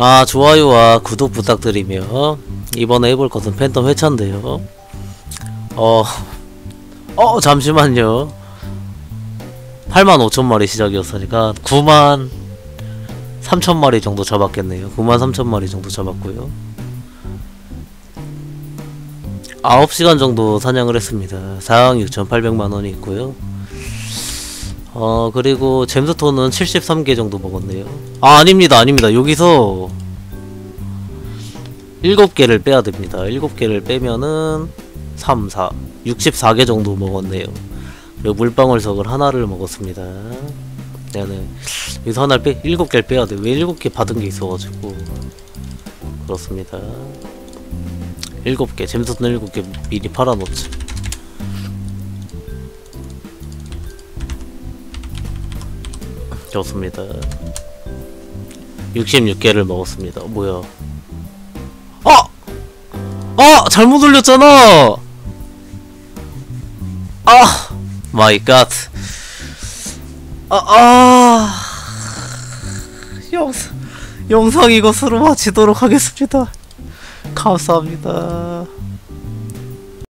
아 좋아요와 구독 부탁드리며 이번에 해볼 것은 팬텀 회차인데요. 어... 어 잠시만요. 8만 5천 마리 시작이었으니까 9만 3천 마리 정도 잡았겠네요. 9만 3천 마리 정도 잡았고요. 9시간 정도 사냥을 했습니다. 4억 6,800만원이 있고요 어 그리고 잼스톤은 73개 정도 먹었네요. 아 아닙니다 아닙니다. 여기서 7개를 빼야 됩니다. 7개를 빼면은 3, 4 64개 정도 먹었네요. 그리고 물방울석을 하나를 먹었습니다. 네네. 여기서 하나를 빼 7개를 빼야 돼왜 7개 받은 게 있어가지고. 그렇습니다. 7개 잼스톤 7개 미리 팔아놓지 좋습니다. 66개를 먹었습니다. 뭐야? 아! 아! 잘못 올렸잖아! 아! My god. 아, 아. 영상 영상 이것으로 마치도록 하겠습니다. 감사합니다